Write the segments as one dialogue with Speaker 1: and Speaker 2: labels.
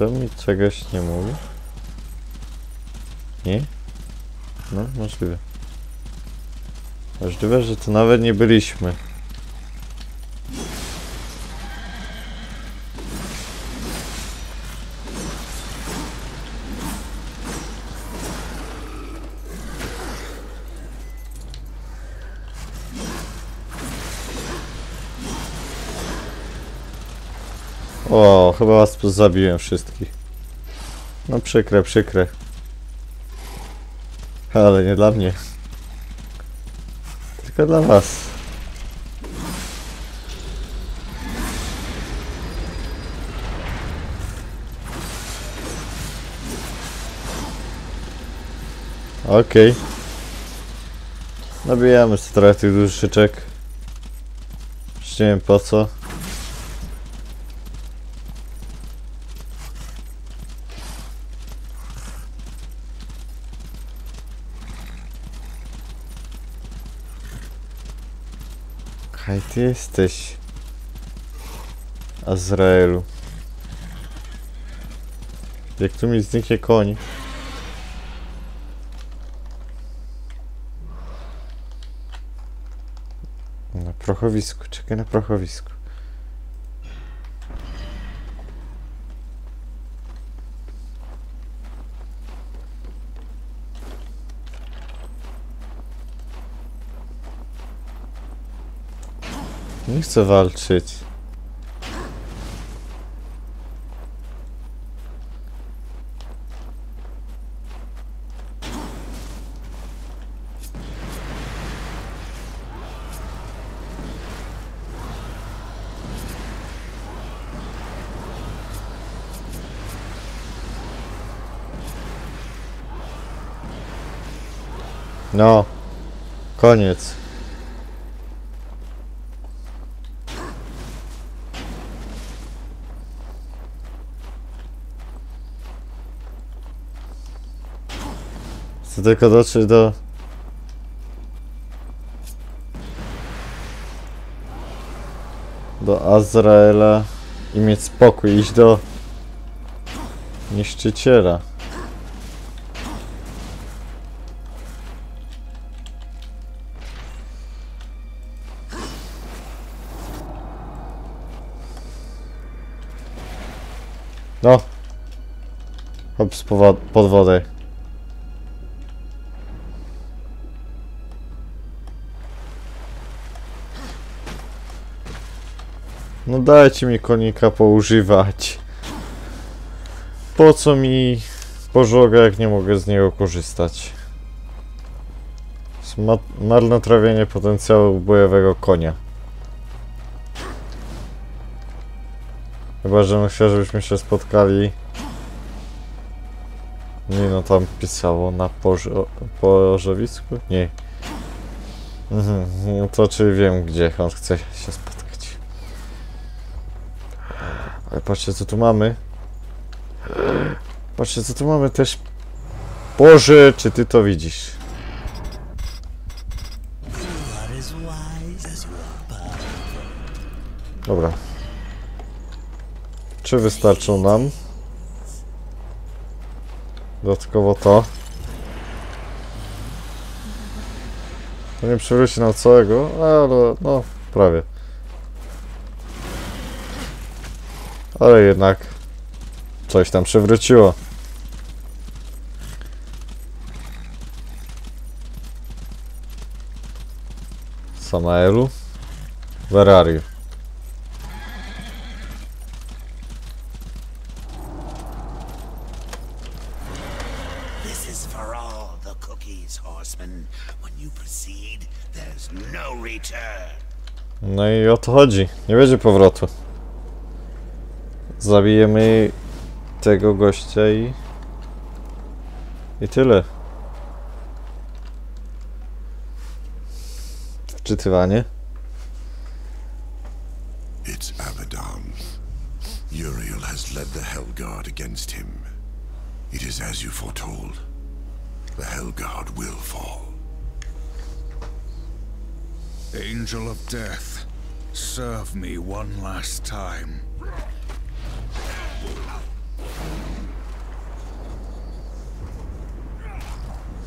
Speaker 1: To mi czegoś nie mówi? Nie? No, możliwe. Możliwe, że to nawet nie byliśmy. O, chyba was zabiłem wszystkich. No przykre, przykre. Ale nie dla mnie. Tylko dla was. Okej. Nabijamy sobie trochę tych duszyczek. Już nie wiem po co. Kaj ty jesteś? Azraelu. Jak tu mi zniknie koń? Na prochowisku, czekaj na prochowisku. Nie chcę walczyć. No, koniec. Chcę tylko dotrzeć do... Do Azraela i mieć spokój, iść do... Niszczyciela. No. Hop, pod wodę. No dajcie mi konika poużywać. Po co mi pożoga, jak nie mogę z niego korzystać? Marnotrawienie potencjału bojowego konia. Chyba, że on chciał, żebyśmy się spotkali. Nie no, tam pisało na porzo- pożowisku? Nie. Mhm, no to czy wiem, gdzie on chce się spotkać. Patrzcie, co tu mamy. Patrzcie, co tu mamy też. Boże, czy ty to widzisz? Dobra. Czy wystarczą nam? Dodatkowo to. To nie przywróci nam całego, ale no, prawie. Ale jednak coś tam przywróciło. Samaelu? Where are you?
Speaker 2: No.
Speaker 1: No i o to chodzi. Nie będzie powrotu. Zabijemy tego gościa i... I tyle. Wczytywanie.
Speaker 3: It's Abaddon. Uriel has led the Helguard against him. It is as you foretold. The Helguard will fall.
Speaker 4: Angel of Death, serve me one last time.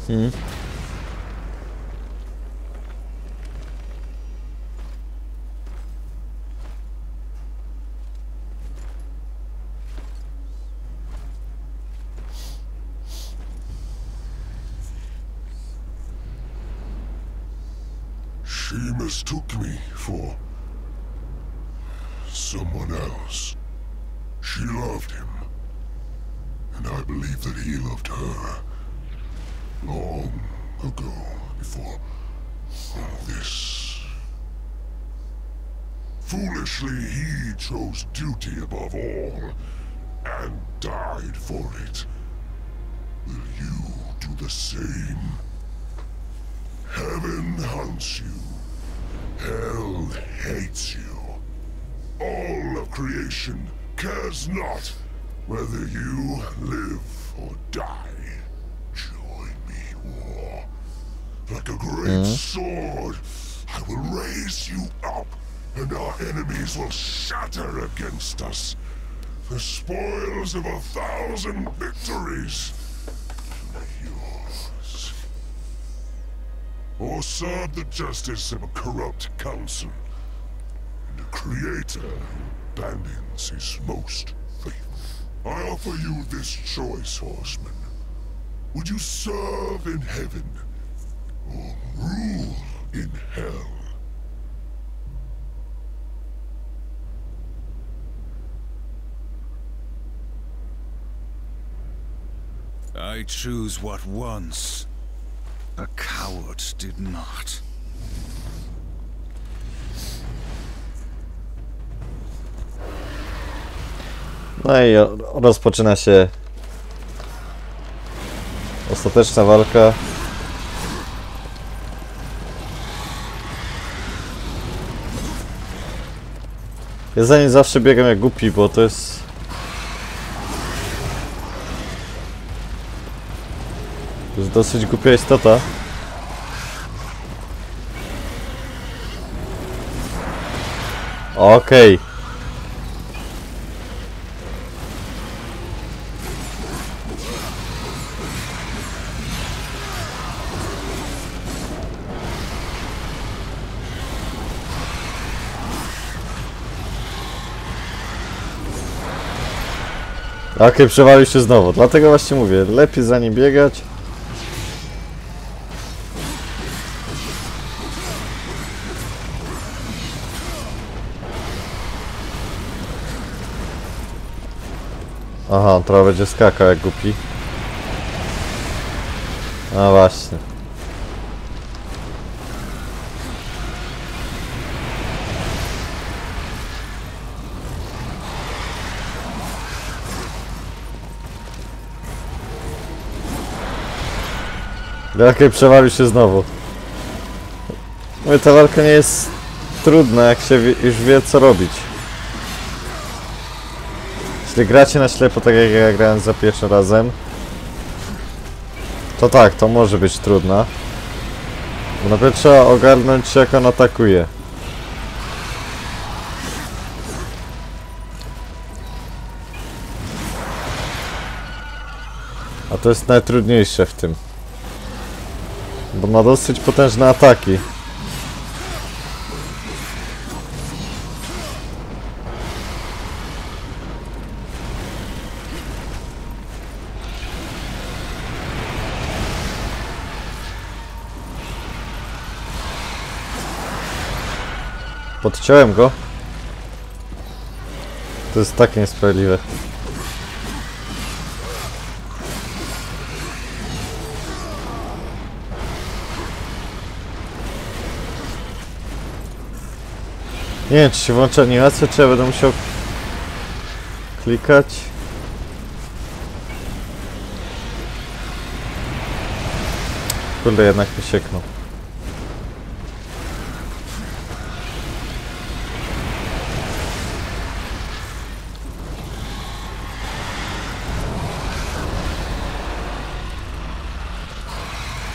Speaker 3: 음. I believe that he loved her long ago before all this. Foolishly, he chose duty above all and died for it. Will you do the same? Heaven hunts you. Hell hates you. All of creation cares not whether you live or die. Join me, war. Like a great hmm? sword, I will raise you up, and our enemies will shatter against us. The spoils of a thousand victories. Yours or serve the justice of a corrupt council, and a creator who abandons his most. I offer you this choice, horseman. Would you serve in heaven, or rule in hell?
Speaker 4: I choose what once a coward did not.
Speaker 1: No i rozpoczyna się ostateczna walka. Ja za nim zawsze biegam jak głupi, bo to jest... To jest dosyć głupia istota. Okej. Okej, przewalił się znowu. Dlatego właśnie mówię, lepiej za nim biegać. Aha, on trochę będzie skakał jak głupi. No właśnie. Okej, przewalił się znowu. Mówię, ta walka nie jest trudna, jak się już wie co robić. Jeśli gracie na ślepo, tak jak ja grałem za pierwszym razem, to tak, to może być trudna. Bo najpierw trzeba ogarnąć jak on atakuje. A to jest najtrudniejsze w tym. Bo ma dosyć potężne ataki. Podciąłem go. To jest takie niesprawiedliwe. Nie wiem, czy się włącza animacja, czy ja będę musiał klikać. Kurde, jednak mi sieknął.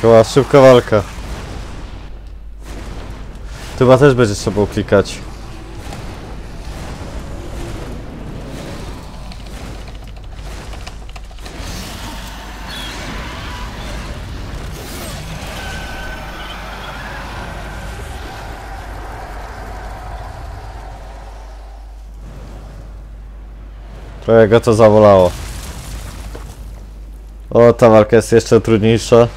Speaker 1: Była szybka walka. Chyba też będzie trzeba było klikać. Trochę go to zawolało. O, ta walka jest jeszcze trudniejsza.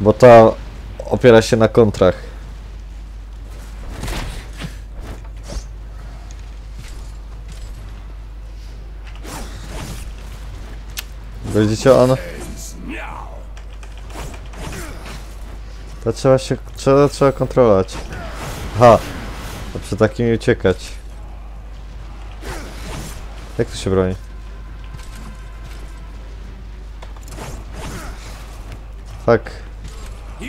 Speaker 1: Bo ta opiera się na kontrach. Widzicie on? To trzeba się, trzeba, trzeba kontrolować. Aha, to przy takim uciekać. Jak to się broni? Fuck.
Speaker 4: My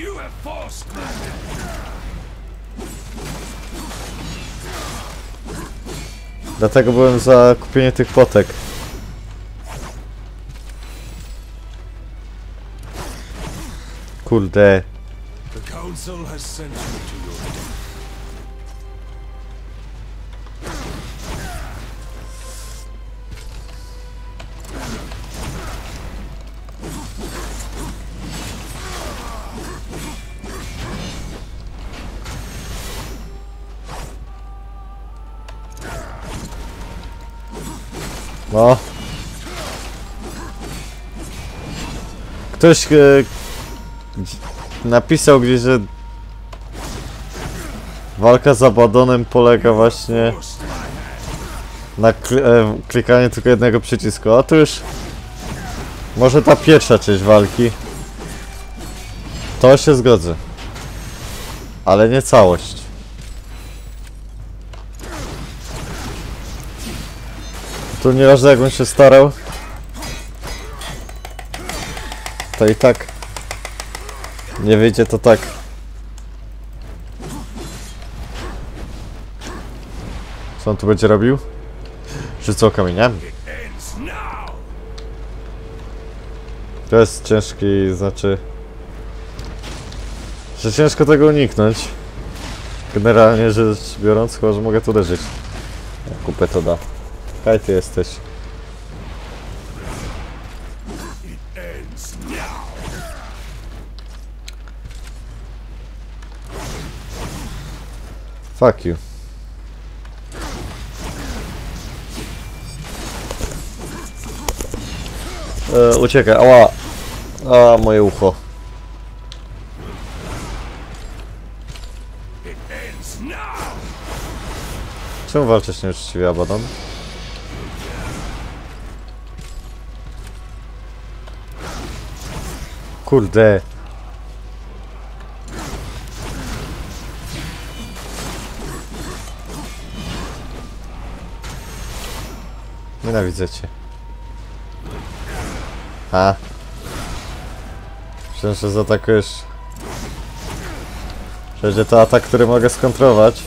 Speaker 1: Dlatego byłem za kupienie tych potek. Kurde.
Speaker 4: The council has sent you to your death.
Speaker 1: No. Ktoś e, napisał gdzieś, że walka z Abadonem polega właśnie na kli e, klikaniu tylko jednego przycisku. A tu już może ta pierwsza część walki. To się zgodzę. Ale nie całość. Tu nieważne jak on się starał. To i tak. Nie wyjdzie to tak. Co on tu będzie robił? Rzucał kamieniami. To jest ciężki, znaczy... Że ciężko tego uniknąć. Generalnie rzecz biorąc, chyba, że mogę tu uderzyć. Kupę to da. Kaj ty jesteś? Fuck you. E, uciekaj, ała. A, moje ucho. Czemu walczysz nieuczciwie, Abaddon? Kurde. Nienawidzę cię. A. Myślę, że zaatakujesz. Przecież to atak, który mogę skontrować.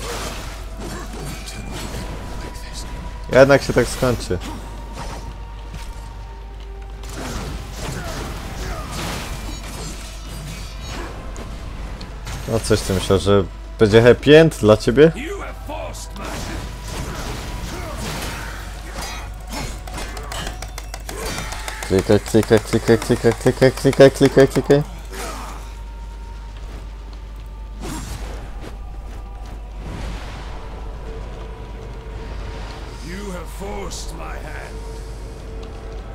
Speaker 1: Jednak się tak skończy. No coś ty myślał, że będzie happy end dla ciebie? Klikaj, klikaj, klikaj, klikaj, klikaj, klikaj, klikaj, klikaj.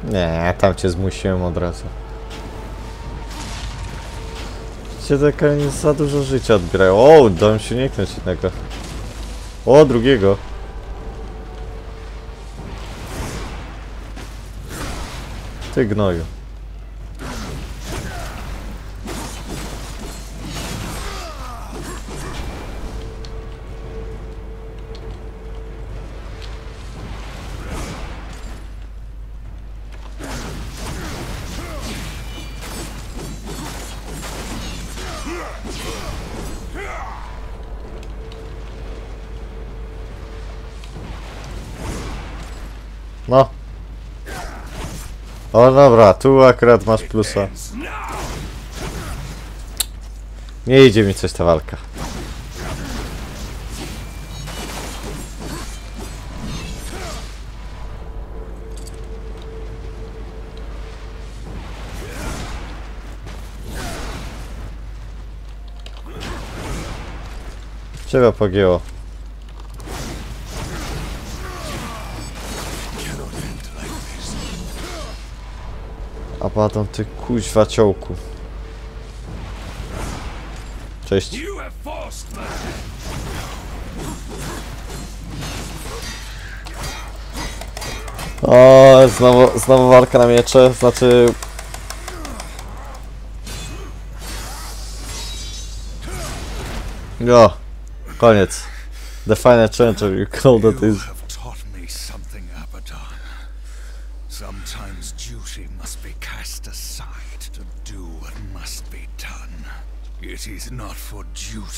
Speaker 1: Nie, tam cię zmusiłem od razu. Cię taka nie za dużo życia odbierają. O, dałem się uniknąć jednego. O, drugiego. Ty gnoju. O dobra, tu akurat masz plusa. Nie idzie mi coś ta walka. Ciebie pogięło. Abaddon, ty kuźwa ciołku. Cześć. O, znowu, znowu walka na miecze, znaczy... Jo, koniec. The final challenger, you it
Speaker 4: You
Speaker 1: is...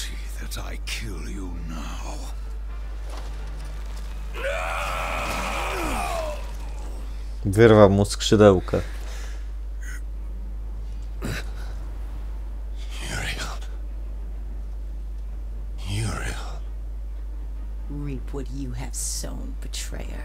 Speaker 4: duty that I kill you now.
Speaker 1: Wyrwał mu skrzydełkę.
Speaker 2: Uriel. Uriel.
Speaker 5: Reap what you have sown, betrayer.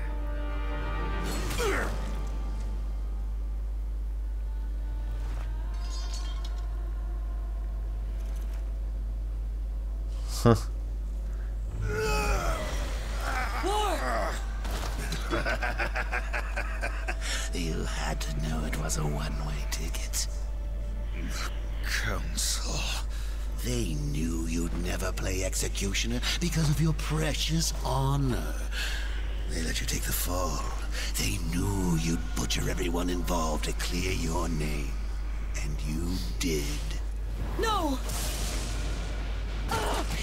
Speaker 2: You had to know it was a one-way ticket.
Speaker 4: The Council.
Speaker 2: They knew you'd never play executioner because of your precious honor. They let you take the fall. They knew you'd butcher everyone involved to clear your name. And you did.
Speaker 5: No!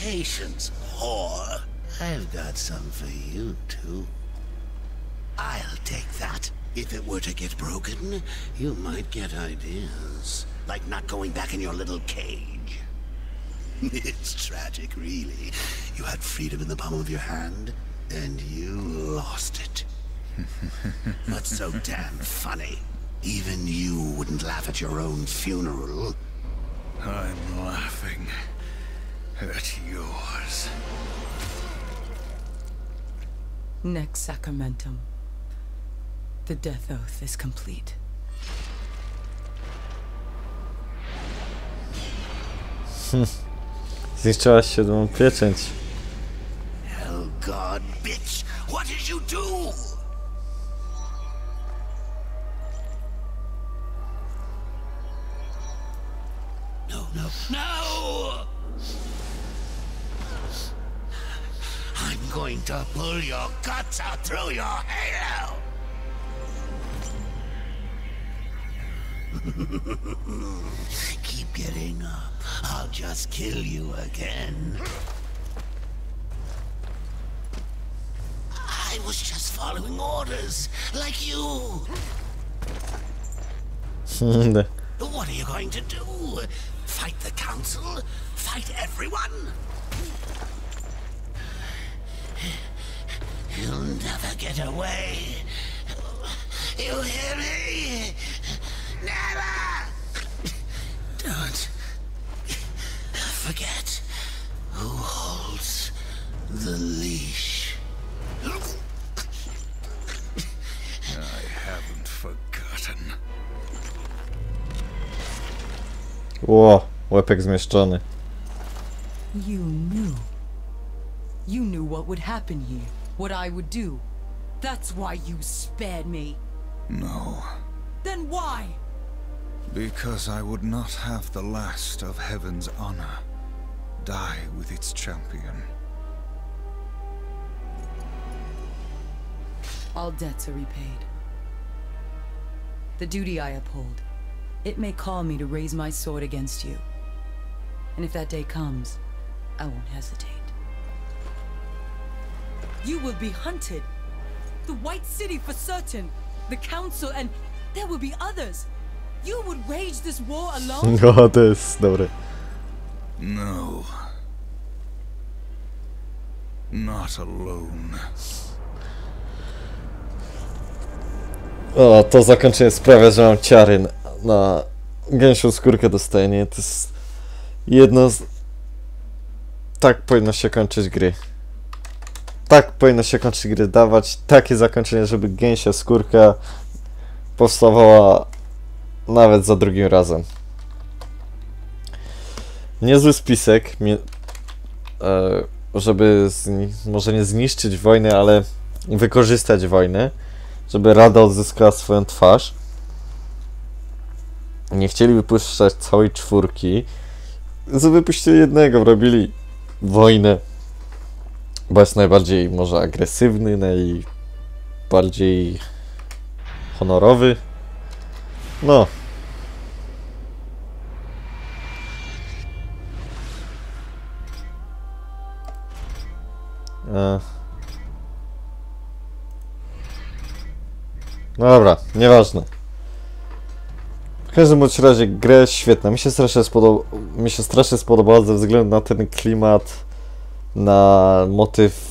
Speaker 2: Patience, whore. I've got some for you, too. I'll take that. If it were to get broken, you might get ideas. Like not going back in your little cage. it's tragic, really. You had freedom in the palm of your hand, and you lost it. What's so damn funny? Even you wouldn't laugh at your own funeral.
Speaker 4: I'm laughing at yours.
Speaker 5: Next sacramentum. The death oath is complete.
Speaker 1: Zniszczyłaś siódmą pieczęć.
Speaker 2: Hell God, bitch! What did you do? No, no, no! Going to pull your guts out through your halo! Keep getting up. I'll just kill you again. I was just following orders, like you. What are you going to do? Fight the council? Fight everyone? You'll never get away. You hear me? Never! Don't forget who holds the leash.
Speaker 4: I haven't forgotten.
Speaker 1: Ło, łepek zmieszczony.
Speaker 5: You knew. You knew what would happen here, what I would do. That's why you spared me.
Speaker 4: No,
Speaker 5: Then why?
Speaker 4: because I would not have the last of heaven's honor die with its champion.
Speaker 5: All debts are repaid. The duty I uphold, it may call me to raise my sword against you. And if that day comes, I won't hesitate. You will be hunted. The White City for certain. The Council, and there will be others. You would wage this war alone?
Speaker 1: No, to jest dobre.
Speaker 4: No. Not alone.
Speaker 1: O, to zakończenie sprawia, że mam ciary na, na gęsią skórkę dostaję, nie? To jest jedno z... Tak powinno się kończyć gry. Tak powinno się kończyć gry, dawać takie zakończenie, żeby gęsia skórka powstawała nawet za drugim razem. Niezły spisek, e, żeby może nie zniszczyć wojny, ale wykorzystać wojnę żeby Rada odzyskała swoją twarz. nie chcieli wypuszczać całej czwórki, to wypuścili jednego, robili wojnę, bo jest najbardziej może agresywny, najbardziej honorowy. No. E. Dobra, nieważne. W każdym bądź razie jest świetna. Mi się strasznie, spodoba, mi się strasznie ze względu na ten klimat, na motyw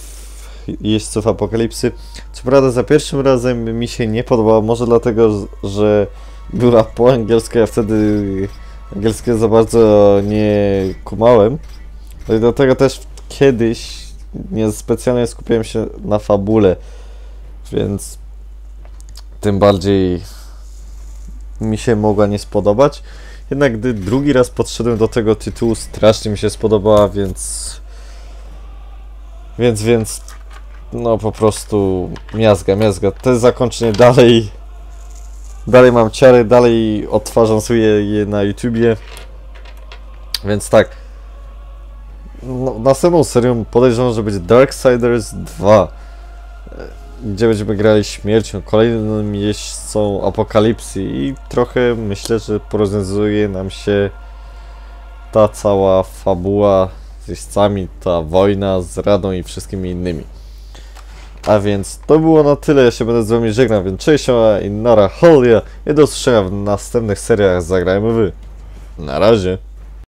Speaker 1: jeźdźców apokalipsy. Co prawda za pierwszym razem mi się nie podobało, może dlatego, że była po angielsku, ja wtedy angielskiego za bardzo nie kumałem. No i dlatego też kiedyś nie specjalnie skupiałem się na fabule, więc tym bardziej mi się mogła nie spodobać. Jednak gdy drugi raz podszedłem do tego tytułu, strasznie mi się spodobała, więc. Więc, więc. No po prostu miazga, miazga. To jest zakończenie dalej. Dalej mam ciary, dalej odtwarzam sobie je na YouTubie. Więc tak. No, następną serią podejrzewam, że będzie Darksiders 2 gdzie będziemy grali śmiercią, kolejnym jeźdźcą apokalipsy i trochę myślę, że porozwiązuje nam się ta cała fabuła jeźdźcami, ta wojna z Radą i wszystkimi innymi. A więc to było na tyle, ja się będę z wami żegnał, więc cześć i nara holia i do usłyszenia w następnych seriach Zagrajmy Wy. Na razie.